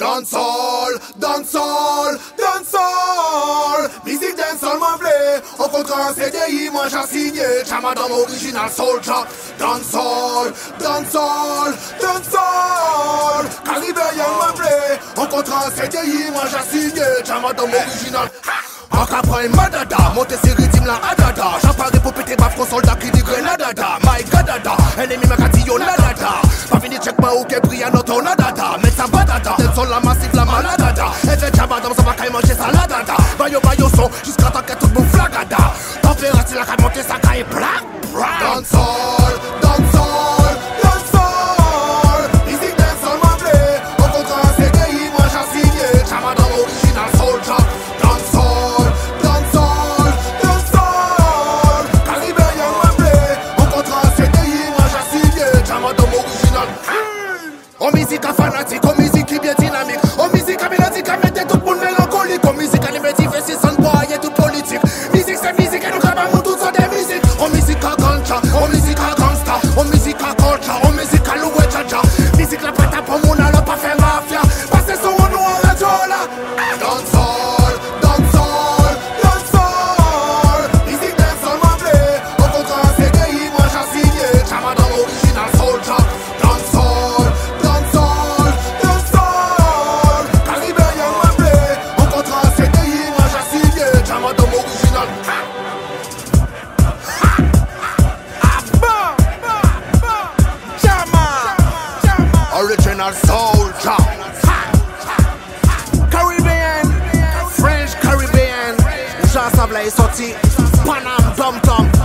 Dancehall, dancehall, dancehall. Musique dancehall m'en plaît Au contraire CDI moi j'ai signé Chama dans original soldier Dancehall, dancehall, dancehall. Caribbean m'en plaît Au contraire CDI moi j'ai signé Chama dans original. En capra madada, monter ses rythmes la adada. J'apparais pour péter ma soldat qui dit grenadada My gadada, ennemi ma catillo la dada. Pas fini check ma que brille à notre nadada Mettre sa badada, sur la massive la maladada Et fait jabba dans sa vacaille manger saladada. Bayo bayo son, jusqu'à temps que tout bouffe flagada Température la caille monter sa caille plat Dancehall, dancehall, politique Musique c'est musique, et nous gravons toutes sortes de musique En musique à ganja, en musique à gangsta En musique à culture, en musique à loué tcha Musique la à pour mon ala, pas fait mafia Passez son nom à la adam orijinal Original. Soldier. Caribbean. French Caribbean. Jean Sabla est sorti Panam Tom Tom